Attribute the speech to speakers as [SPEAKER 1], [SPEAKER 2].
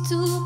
[SPEAKER 1] to